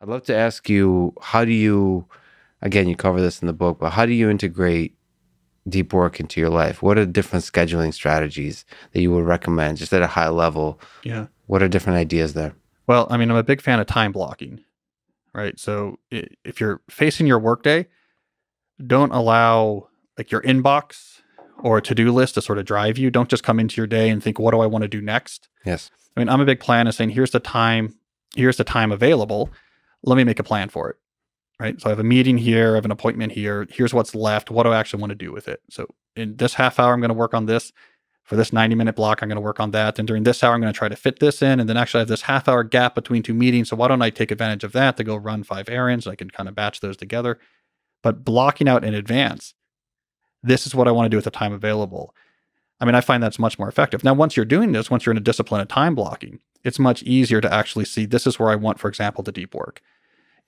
I'd love to ask you how do you, again, you cover this in the book, but how do you integrate deep work into your life? What are different scheduling strategies that you would recommend just at a high level? Yeah. What are different ideas there? Well, I mean, I'm a big fan of time blocking, right? So if you're facing your workday, don't allow like your inbox or a to-do list to sort of drive you. Don't just come into your day and think, what do I want to do next? Yes. I mean, I'm a big plan of saying, here's the time, here's the time available. Let me make a plan for it. Right. So I have a meeting here, I have an appointment here. Here's what's left. What do I actually want to do with it? So in this half hour, I'm going to work on this. For this 90 minute block, I'm going to work on that. And during this hour, I'm going to try to fit this in. And then actually I have this half hour gap between two meetings. So why don't I take advantage of that to go run five errands? I can kind of batch those together. But blocking out in advance, this is what I want to do with the time available. I mean, I find that's much more effective. Now, once you're doing this, once you're in a discipline of time blocking, it's much easier to actually see this is where I want, for example, the deep work.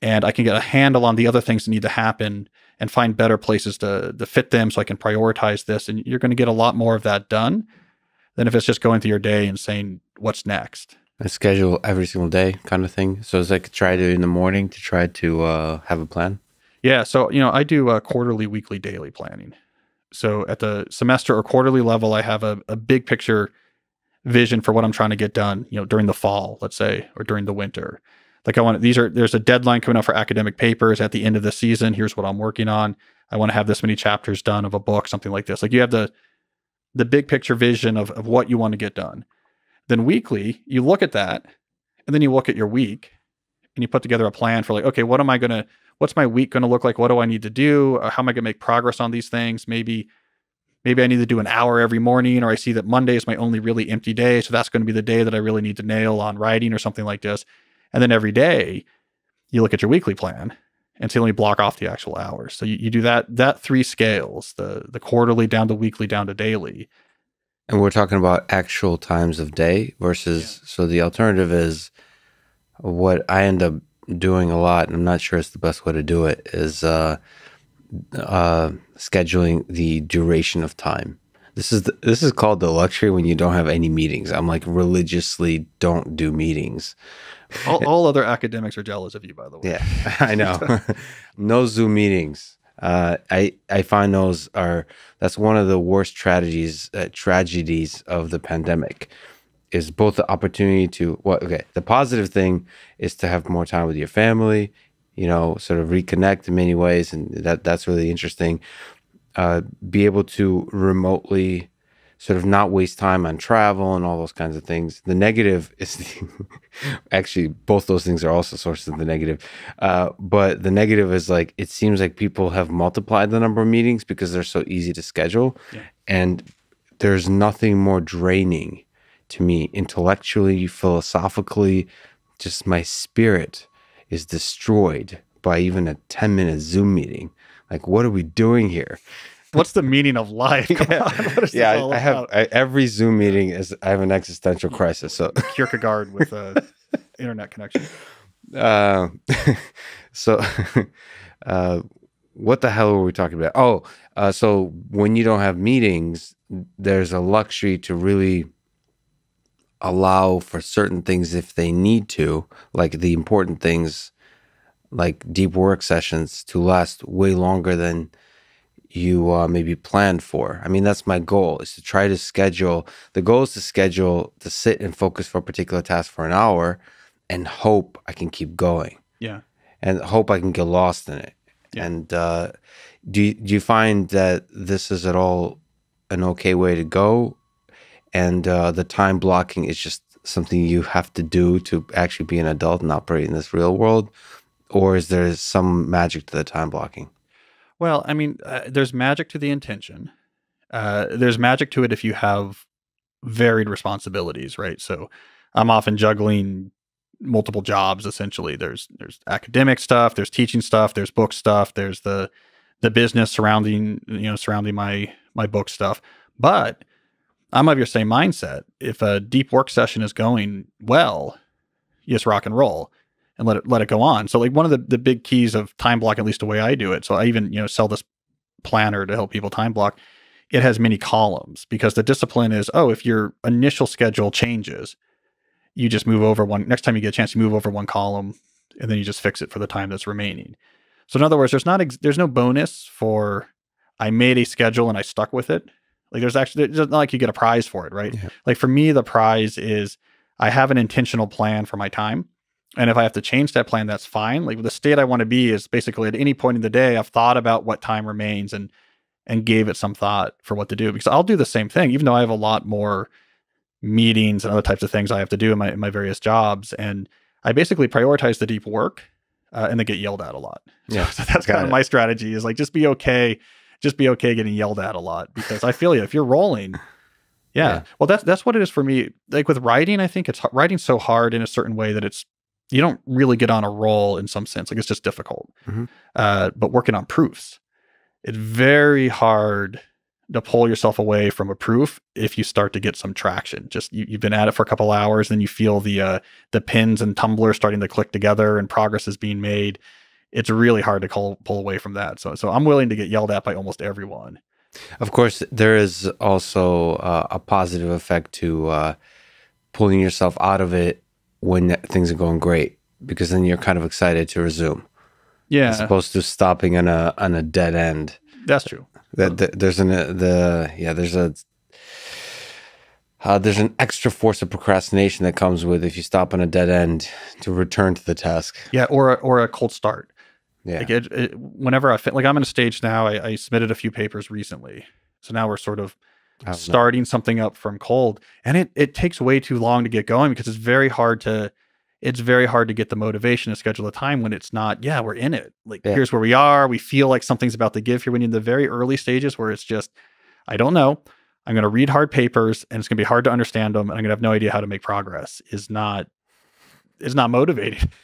And I can get a handle on the other things that need to happen and find better places to, to fit them so I can prioritize this. And you're going to get a lot more of that done than if it's just going through your day and saying, what's next? I schedule every single day kind of thing. So it's like try to in the morning to try to uh, have a plan. Yeah. So, you know, I do a quarterly, weekly, daily planning. So at the semester or quarterly level, I have a, a big picture vision for what I'm trying to get done, you know, during the fall, let's say, or during the winter. Like I want these are there's a deadline coming up for academic papers at the end of the season. Here's what I'm working on. I want to have this many chapters done of a book, something like this. Like you have the the big picture vision of, of what you want to get done. Then weekly, you look at that, and then you look at your week and you put together a plan for like, okay, what am I gonna what's my week going to look like? What do I need to do? Uh, how am I going to make progress on these things? Maybe maybe I need to do an hour every morning, or I see that Monday is my only really empty day, so that's going to be the day that I really need to nail on writing or something like this. And then every day, you look at your weekly plan and say, let me block off the actual hours. So you, you do that that three scales, the the quarterly down to weekly down to daily. And we're talking about actual times of day versus yeah. so the alternative is what I end up doing a lot, and I'm not sure it's the best way to do it, is uh, uh, scheduling the duration of time. This is the, this is called the luxury when you don't have any meetings. I'm like religiously don't do meetings. All, all other academics are jealous of you, by the way. Yeah, I know. no Zoom meetings. Uh, I I find those are that's one of the worst tragedies uh, tragedies of the pandemic is both the opportunity to what well, okay the positive thing is to have more time with your family you know sort of reconnect in many ways and that that's really interesting uh, be able to remotely sort of not waste time on travel and all those kinds of things the negative is the, actually both those things are also sources of the negative uh, but the negative is like it seems like people have multiplied the number of meetings because they're so easy to schedule yeah. and there's nothing more draining to me intellectually, philosophically. Just my spirit is destroyed by even a 10 minute Zoom meeting. Like, what are we doing here? What's the meaning of life? yeah, yeah I, I, have I, every Zoom meeting is I have an existential crisis. So Kierkegaard with a internet connection. Uh, so, uh, what the hell were we talking about? Oh, uh, so when you don't have meetings, there's a luxury to really allow for certain things if they need to, like the important things, like deep work sessions, to last way longer than you uh, maybe planned for. I mean, that's my goal is to try to schedule. The goal is to schedule to sit and focus for a particular task for an hour, and hope I can keep going. Yeah, and hope I can get lost in it. Yeah. And uh, do you, do you find that this is at all an okay way to go, and uh, the time blocking is just something you have to do to actually be an adult and operate in this real world or is there some magic to the time blocking? Well i mean uh, there's magic to the intention. Uh, there's magic to it if you have varied responsibilities right? So i'm often juggling multiple jobs essentially. There's there's academic stuff there's teaching stuff there's book stuff there's the the business surrounding you know surrounding my my book stuff. But I'm of your same mindset. If a deep work session is going well, you just rock and roll and let it let it go on. So like one of the, the big keys of time block, at least the way I do it. So I even, you know, sell this planner to help people time block. It has many columns because the discipline is, oh, if your initial schedule changes, you just move over one next time you get a chance, you move over one column and then you just fix it for the time that's remaining. So in other words, there's not ex- there's no bonus for I made a schedule and I stuck with it. Like there's actually it's not like you get a prize for it, right? Yeah. Like for me, the prize is I have an intentional plan for my time. And if I have to change that plan, that's fine. Like the state I want to be is basically at any point in the day, I've thought about what time remains and and gave it some thought for what to do. Because I'll do the same thing, even though I have a lot more meetings and other types of things I have to do in my in my various jobs. And I basically prioritize the deep work uh, and then get yelled at a lot. Yeah, So that's got kind of it. my strategy is like just be okay, just be okay getting yelled at a lot because I feel you. If you're rolling, yeah. Yeah. Well, that's that's what it is for me. Like with writing, I think it's writing so hard in a certain way that it's you don't really get on a roll in some sense. Like it's just difficult. Mhm. Uh, but working on proofs, it's very hard to pull yourself away from a proof if you start to get some traction. Just you, you've been at it for a couple hours, then you feel the uh, the pins and tumblers starting to click together, and progress is being made. It's really hard to pull pull away from that. So so I'm willing to get yelled at by almost everyone. Of course, there is also uh, a positive effect to uh, pulling yourself out of it when things are going great, because then you're kind of excited to resume, Yeah, as opposed to stopping on a on a dead end. that's true. That the, there's an uh, the yeah there's a uh, there's an extra force of procrastination that comes with if you stop on a dead end to return to the task. Yeah, or a, or a cold start. Yeah, Like it, it, whenever I fit, like I'm in a stage now. I, I submitted a few papers recently, so now we're sort of don't know. starting something up from cold, and it it takes way too long to get going because it's very hard to it's very hard to get the motivation to schedule a time when it's not. Yeah, we're in it. Like Yeah. here's where we are. We feel like something's about to give here. When you're in the very early stages where it's just I don't know. I'm going to read hard papers, and it's going to be hard to understand them, and I'm going to have no idea how to make progress. Is not is not motivating.